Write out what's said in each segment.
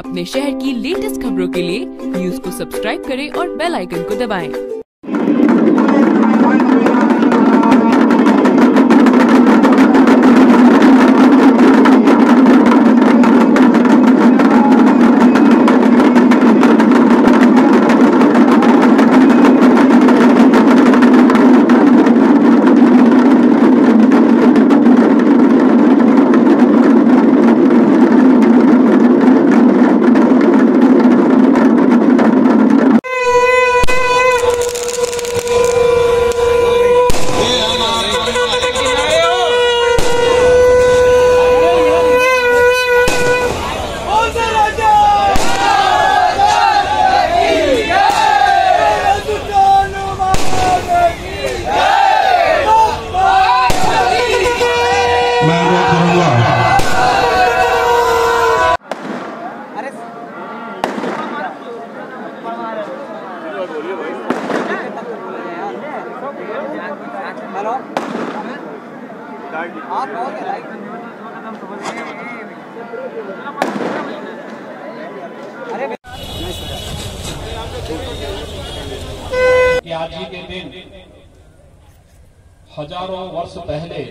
अपने शहर की लेटेस्ट खबरों के लिए न्यूज़ को सब्सक्राइब करें और बेल आइकन को दबाएँ। हेलो आप कि आज के दिन हज़ारों वर्ष पहले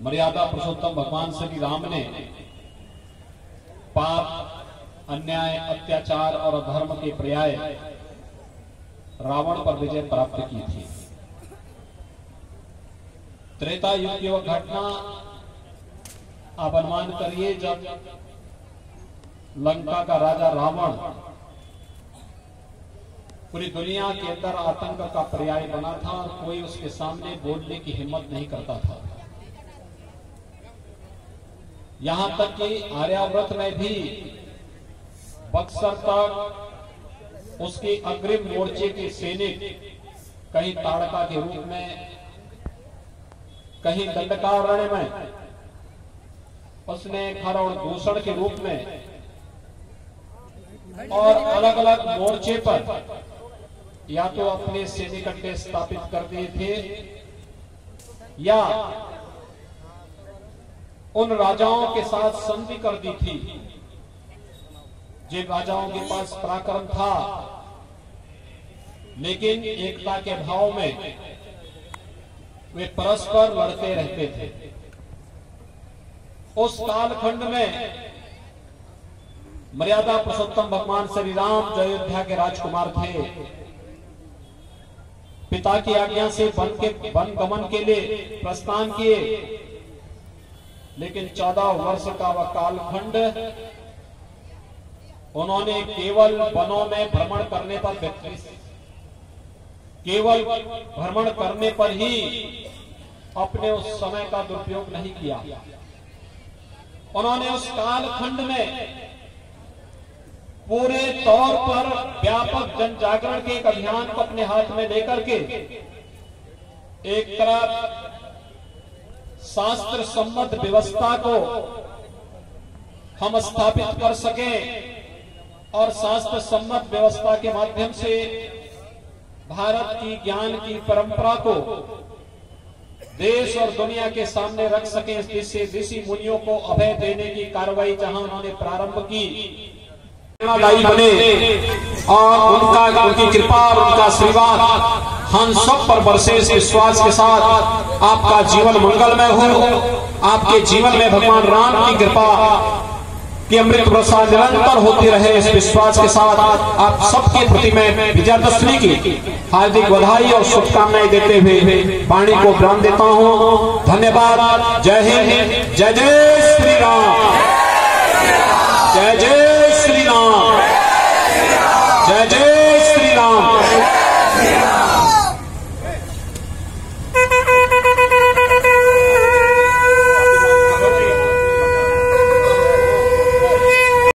मर्यादा पुरुषोत्तम भगवान श्री राम ने पाप, अन्याय, अत्याचार और अधर्म के पर्याय रावण पर विजय प्राप्त की थी। त्रेता युग की वह घटना आप अनुमान करिए, जब लंका का राजा रावण पूरी दुनिया के अंदर आतंक का पर्याय बना था, कोई उसके सामने बोलने की हिम्मत नहीं करता था। यहाँ तक कि आर्याव्रत में भी बक्सर तक उसके अग्रिम मोर्चे के सैनिक कहीं ताड़का के रूप में, कहीं दंडकारण्य में, उसने खर और दूषण के रूप में और अलग अलग मोर्चे पर या तो अपने सैनिक अड्डे स्थापित कर दिए थे या उन राजाओं के साथ संधि कर दी थी। जिन राजाओं के पास पराक्रम था, लेकिन एकता के भाव में वे परस्पर लड़ते रहते थे। उस कालखंड में मर्यादा पुरुषोत्तम भगवान श्री राम अयोध्या के राजकुमार थे। पिता की आज्ञा से वन के वन गमन के लिए प्रस्थान किए। लेकिन चौदह वर्ष का वह कालखंड उन्होंने केवल वनों में भ्रमण करने पर व्यतीत केवल भ्रमण करने पर ही अपने उस समय का दुरुपयोग नहीं किया। उन्होंने उस कालखंड में पूरे तौर पर व्यापक जन जागरण के एक अभियान को अपने हाथ में लेकर के एक तरफ़ शास्त्र सम्मत व्यवस्था को हम स्थापित कर सके और शास्त्र सम्मत व्यवस्था के माध्यम से भारत की ज्ञान की परंपरा को देश और दुनिया के सामने रख सके, जिससे ऋषि मुनियों को अभय देने की कार्रवाई जहाँ उन्होंने प्रारंभ की। बने। और उनका, उनकी कृपा और उनका आशीर्वाद। हम सब पर बरसे इस विश्वास के साथ आपका जीवन मंगलमय हो। आपके जीवन में भगवान राम की कृपा, की अमृत वर्षा निरंतर होती रहे इस विश्वास के साथ आप सबके प्रति मैं विजयादशमी की हार्दिक बधाई और शुभकामनाएँ देते हुए वाणी को विराम देता हूँ। धन्यवाद। जय हिंद। जय जय श्री राम।